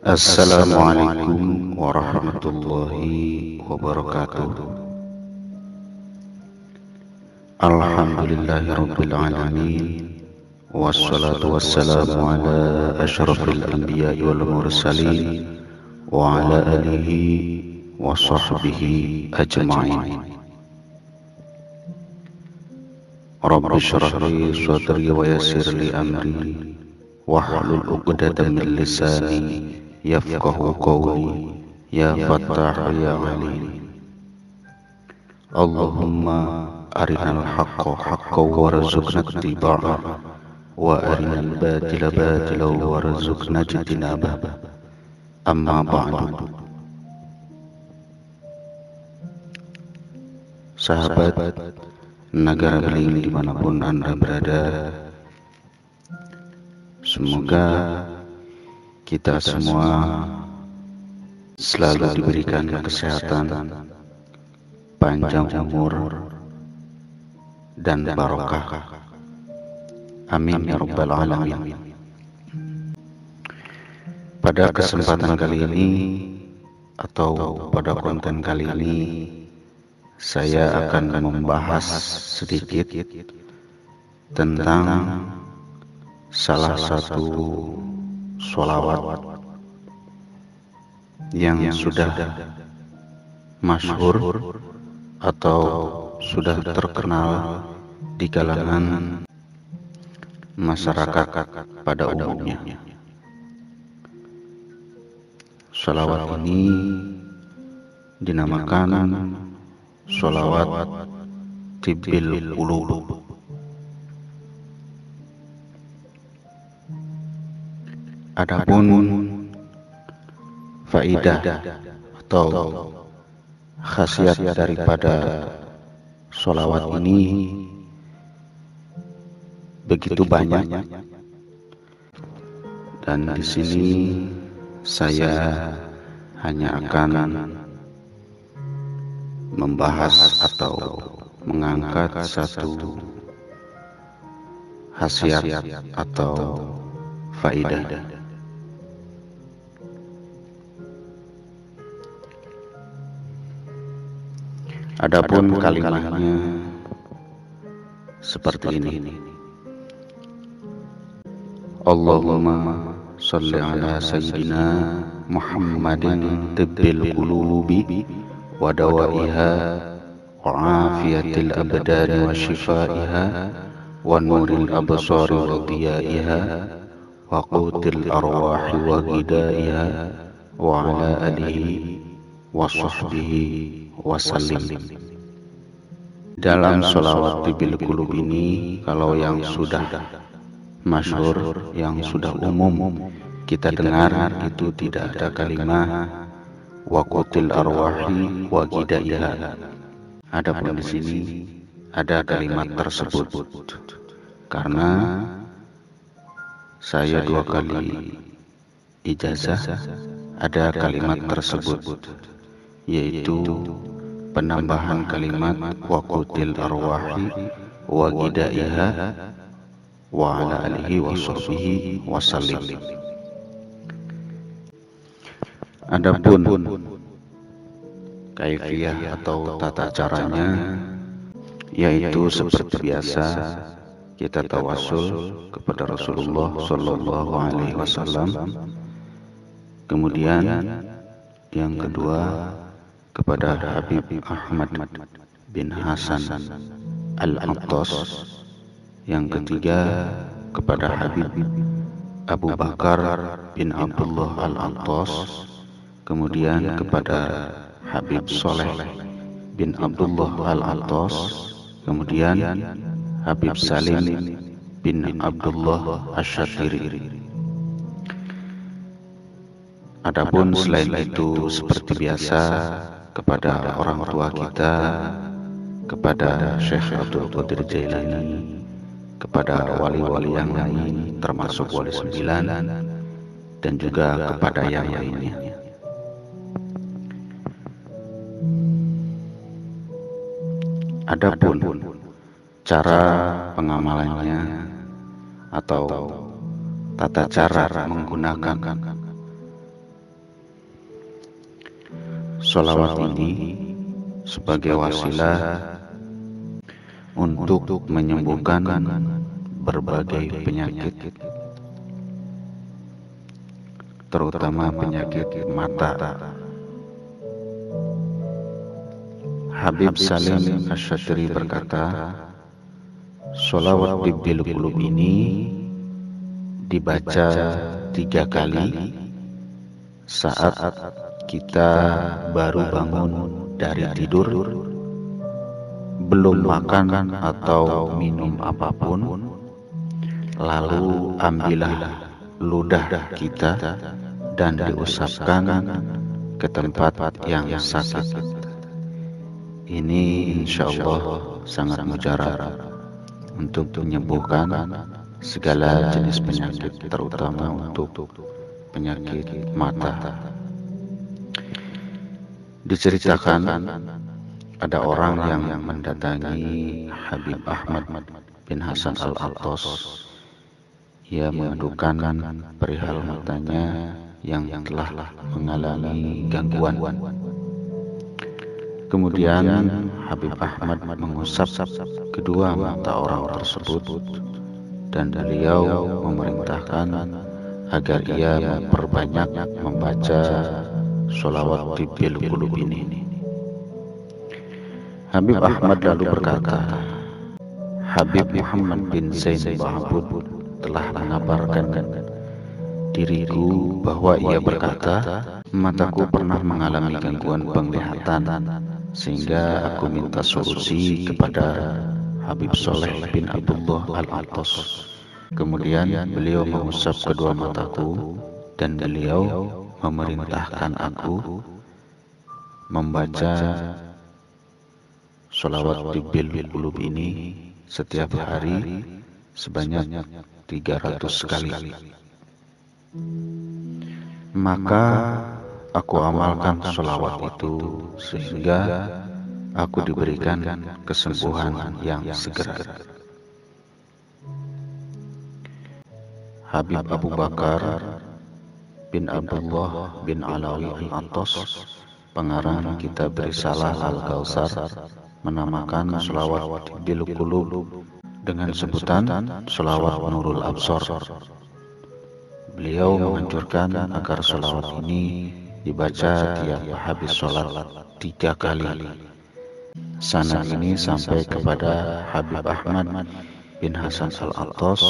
Assalamualaikum warahmatullahi wabarakatuh Alhamdulillahirabbil alamin wassalatu wassalamu ala asyrafil anbiya'i wal mursalin wa ala alihi wa sahbihi ajma'in Rabbi syrah li sadri wa yassir li amri wahlul 'uqdatam min lisani yafqahu qawli ya fattah ya alim Allahumma arinal haqqa haqqan warzuqna ittiba'ah wa arinal batila batilan warzuqna ijtinabah amma ba'du. Sahabat negara beling di mana pun anda berada Semoga kita semua selalu diberikan kesehatan, panjang umur, dan barokah. Amin ya Rabbal 'Alamin. Pada kesempatan kali ini atau pada konten kali ini, saya akan membahas sedikit tentang salah satu sholawat yang sudah masyhur atau sudah terkenal di kalangan masyarakat pada umumnya. Sholawat ini dinamakan sholawat Tibil Ulu. Adapun faidah atau khasiat daripada sholawat ini begitu banyak dan di sini saya hanya akan membahas atau mengangkat satu khasiat atau faidah. Adapun kalimatnya seperti ini. Allahumma salli ala sayyidina Muhammadin tibbil qulubi wa dawaiha wa afiyatil abdani wa shifaiha wa nuril absari wa diyaiha wa qutil arwahi wa hidaiha wa ala alihi wa sahbihi wasallim. Dalam sholawat bibil kulub ini, kalau yang sudah masyhur, yang sudah umum kita dengar itu tidak ada kalimat wakutil arwahi wa gidaiha. Adapun di sini ada kalimat tersebut karena saya dua kali ijazah ada kalimat tersebut yaitu penambahan kalimat waqutil arwahi wa gidaiha wa ala alihi wa sahbihi wasallim Adapun kaifiyah atau tata caranya yaitu seperti biasa kita tawasul kepada Rasulullah Shallallahu Alaihi Wasallam. Kemudian yang kedua kepada Habib Ahmad bin Hasan Al-Attas yang ketiga kepada Habib Abu Bakar bin Abdullah Al-Attas kemudian kepada Habib Soleh bin Abdullah Al-Attas kemudian Habib Salim bin Abdullah Asyatiri Adapun selain itu seperti biasa kepada orang tua kita, kepada Syekh Abdul Qadir Jailani, kepada wali-wali yang lain termasuk wali sembilan dan juga kepada yang lainnya. Adapun cara pengamalannya atau tata cara menggunakan Salawat ini sebagai wasilah untuk menyembuhkan berbagai penyakit terutama penyakit mata. Habib Salim Asyatri berkata, Solawat Bibbil Qulub ini dibaca tiga kali saat kita baru bangun dari tidur, belum makan atau minum apa pun, lalu ambillah ludah kita dan diusapkan ke tempat yang sakit. Ini insya Allah sangat mujarab untuk menyembuhkan segala jenis penyakit, terutama untuk penyakit mata. Diceritakan ada orang yang mendatangi Habib Ahmad bin Hasan Al-Attas. Ia mengadukan perihal matanya yang telah mengalami gangguan. Kemudian Habib Ahmad mengusap kedua mata orang tersebut dan beliau memerintahkan agar ia memperbanyak membaca sholawat tibil qulub ini. Habib Ahmad lalu berkata, Habib Muhammad bin Zain Bahabud telah mengabarkan diriku bahwa ia berkata, mataku pernah mengalami gangguan penglihatan sehingga aku minta solusi kepada Habib Soleh bin Abdullah Al-Attas. Kemudian beliau mengusap kedua mataku dan beliau memerintahkan aku membaca sholawat tibil qulub ini setiap hari sebanyak 300 kali. Maka aku amalkan sholawat itu sehingga aku diberikan kesembuhan yang segera. Habib Abu Bakar bin Abdullah bin Alawi Al-Attas pengarang kitab Risalah Al-Kausar menamakan selawat bil qulub dengan sebutan selawat Nurul Absor. Beliau menganjurkan agar selawat ini dibaca tiap habis sholat tiga kali. Sanad ini sampai kepada Habib Ahmad bin Hasan Al-Attas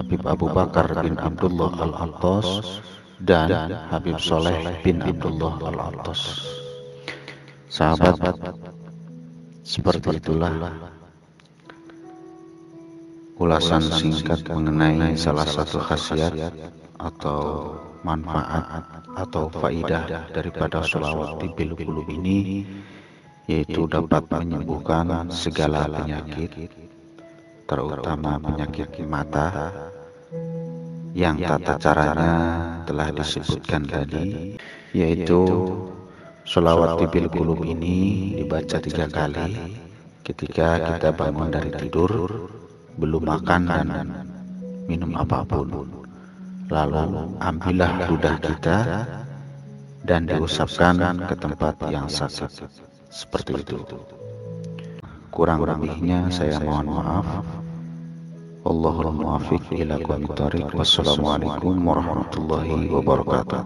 Habib Abu Bakar bin Abdullah Al-Attas dan Habib Soleh bin Abdullah Al-Attas. Sahabat, seperti itulah ulasan singkat mengenai salah satu khasiat atau manfaat atau faidah daripada sholawat di qulub ini yaitu dapat menyembuhkan segala penyakit terutama penyakit mata yang tata caranya telah disebutkan tadi yaitu sholawat tibil qulub ini dibaca tiga kali. ketika kita bangun dari tidur belum makan dan minum apa pun. lalu ambillah ludah kita dan diusapkan ke tempat yang sakit. seperti itu. kurang lebihnya saya mohon maaf Allahumma muafiq ila qawmi tariq. Wassalamualaikum warahmatullahi wabarakatuh.